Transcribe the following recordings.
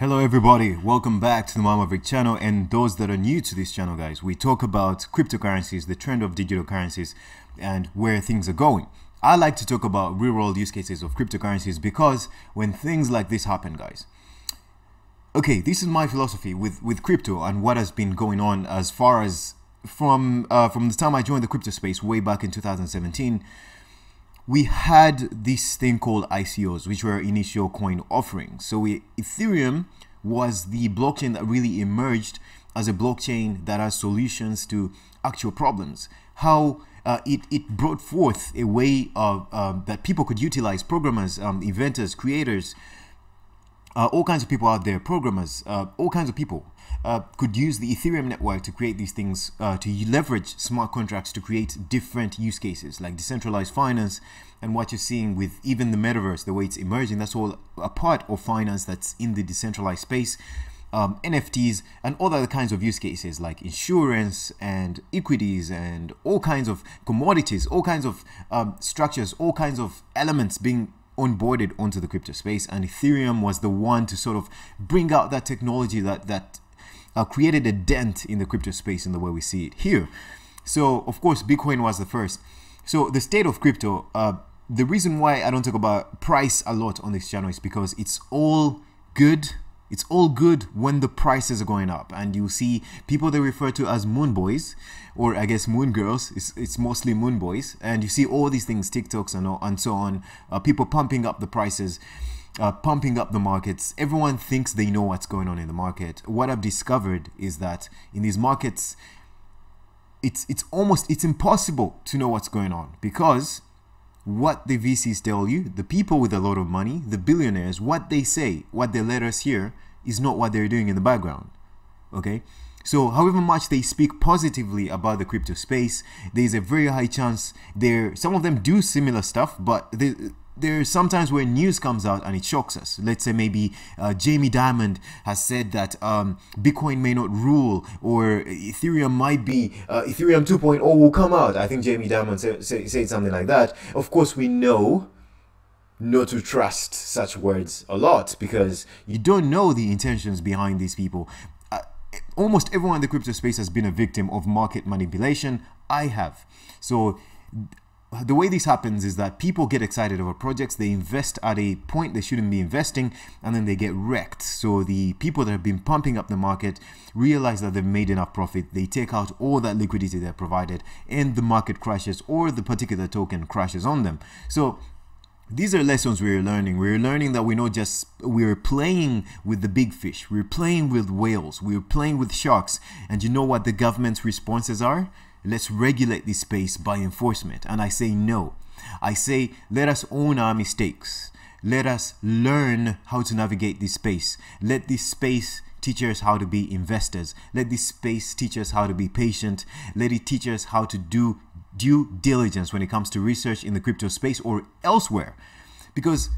Hello everybody, welcome back to the Maverick channel and those that are new to this channel guys, we talk about cryptocurrencies, the trend of digital currencies and where things are going. I like to talk about real world use cases of cryptocurrencies because when things like this happen guys, okay, this is my philosophy with, with crypto and what has been going on as far as from, uh, from the time I joined the crypto space way back in 2017 we had this thing called ICOs, which were initial coin offerings. So we, Ethereum was the blockchain that really emerged as a blockchain that has solutions to actual problems. How uh, it, it brought forth a way of um, that people could utilize programmers, um, inventors, creators, uh, all kinds of people out there, programmers, uh, all kinds of people uh, could use the Ethereum network to create these things, uh, to leverage smart contracts to create different use cases like decentralized finance and what you're seeing with even the metaverse, the way it's emerging, that's all a part of finance that's in the decentralized space. Um, NFTs and all other kinds of use cases like insurance and equities and all kinds of commodities, all kinds of um, structures, all kinds of elements being onboarded onto the crypto space and Ethereum was the one to sort of bring out that technology that that uh, created a dent in the crypto space in the way we see it here. So of course Bitcoin was the first. So the state of crypto, uh, the reason why I don't talk about price a lot on this channel is because it's all good it's all good when the prices are going up. And you see people they refer to as moon boys or I guess moon girls. It's, it's mostly moon boys. And you see all these things TikToks and, and so on uh, people pumping up the prices uh, pumping up the markets. Everyone thinks they know what's going on in the market. What I've discovered is that in these markets it's it's almost it's impossible to know what's going on because what the VCs tell you, the people with a lot of money, the billionaires, what they say, what they let us hear is not what they're doing in the background. Okay? So, however much they speak positively about the crypto space, there's a very high chance there. Some of them do similar stuff, but they, there's sometimes where news comes out and it shocks us. Let's say maybe uh, Jamie Dimon has said that um, Bitcoin may not rule or Ethereum might be, uh, Ethereum 2.0 will come out. I think Jamie Dimon said, said something like that. Of course, we know not to trust such words a lot because you don't know the intentions behind these people. Uh, almost everyone in the crypto space has been a victim of market manipulation. I have. So the way this happens is that people get excited over projects, they invest at a point they shouldn't be investing, and then they get wrecked. So the people that have been pumping up the market realize that they've made enough profit, they take out all that liquidity they provided, and the market crashes or the particular token crashes on them. So these are lessons we're learning. We're learning that we're not just we're playing with the big fish. We're playing with whales. We're playing with sharks. And you know what the government's responses are? Let's regulate this space by enforcement. And I say no. I say let us own our mistakes. Let us learn how to navigate this space. Let this space teach us how to be investors. Let this space teach us how to be patient. Let it teach us how to do due diligence when it comes to research in the crypto space or elsewhere. Because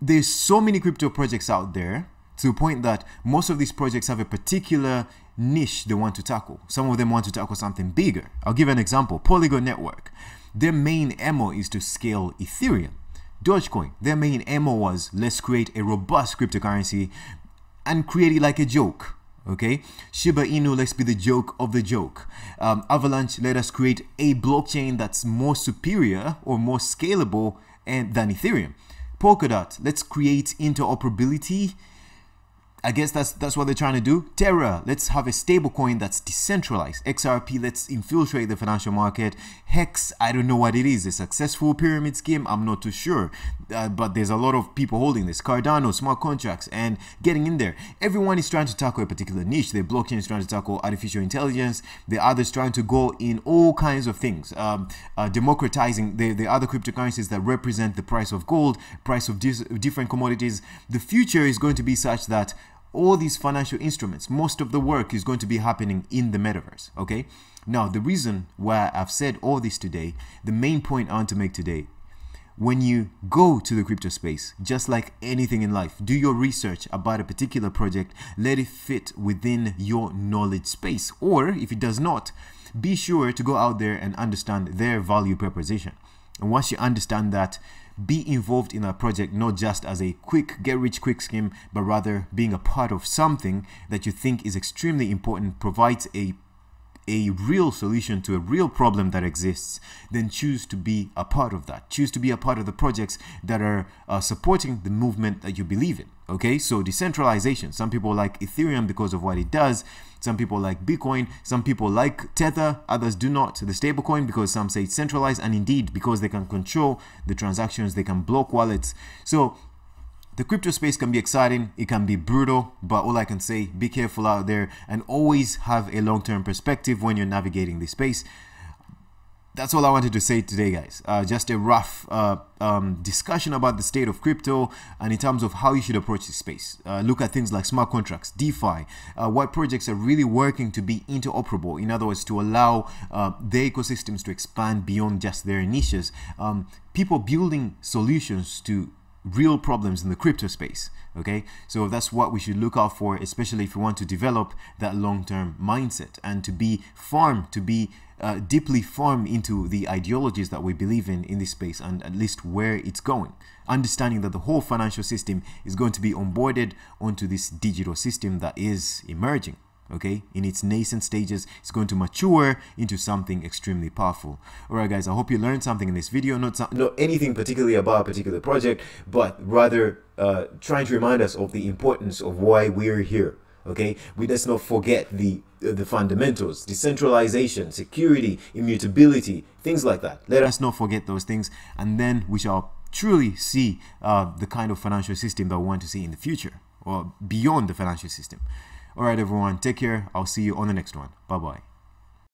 there's so many crypto projects out there to the point that most of these projects have a particular niche they want to tackle. Some of them want to tackle something bigger. I'll give an example. Polygon Network. Their main MO is to scale Ethereum. Dogecoin, their main MO was let's create a robust cryptocurrency and create it like a joke. Okay, Shiba Inu, let's be the joke of the joke. Um, Avalanche, let us create a blockchain that's more superior or more scalable and, than Ethereum. Polkadot, let's create interoperability I guess that's that's what they're trying to do. Terra, let's have a stable coin that's decentralized. XRP, let's infiltrate the financial market. Hex, I don't know what it is. A successful pyramid scheme, I'm not too sure. Uh, but there's a lot of people holding this. Cardano, smart contracts, and getting in there. Everyone is trying to tackle a particular niche. The blockchain is trying to tackle artificial intelligence. The others trying to go in all kinds of things. Um, uh, democratizing the, the other cryptocurrencies that represent the price of gold, price of different commodities. The future is going to be such that all these financial instruments, most of the work is going to be happening in the metaverse, okay? Now, the reason why I've said all this today, the main point I want to make today, when you go to the crypto space, just like anything in life, do your research about a particular project, let it fit within your knowledge space. Or if it does not, be sure to go out there and understand their value proposition. And once you understand that, be involved in a project not just as a quick get rich quick scheme, but rather being a part of something that you think is extremely important, provides a a real solution to a real problem that exists, then choose to be a part of that. Choose to be a part of the projects that are uh, supporting the movement that you believe in. Okay, so decentralization. Some people like Ethereum because of what it does. Some people like Bitcoin. Some people like Tether. Others do not. The stablecoin because some say it's centralized, and indeed because they can control the transactions, they can block wallets. So the crypto space can be exciting, it can be brutal, but all I can say, be careful out there and always have a long-term perspective when you're navigating the space. That's all I wanted to say today, guys. Uh, just a rough uh, um, discussion about the state of crypto and in terms of how you should approach this space. Uh, look at things like smart contracts, DeFi, uh, what projects are really working to be interoperable. In other words, to allow uh, their ecosystems to expand beyond just their niches. Um, people building solutions to real problems in the crypto space okay so that's what we should look out for especially if you want to develop that long-term mindset and to be farm to be uh, deeply farm into the ideologies that we believe in in this space and at least where it's going. Understanding that the whole financial system is going to be onboarded onto this digital system that is emerging okay? In its nascent stages it's going to mature into something extremely powerful. All right guys i hope you learned something in this video. Not some, not anything particularly about a particular project but rather uh, trying to remind us of the importance of why we're here okay we let's not forget the uh, the fundamentals decentralization security immutability things like that let us not forget those things and then we shall truly see uh, the kind of financial system that we want to see in the future or beyond the financial system all right, everyone. Take care. I'll see you on the next one. Bye bye.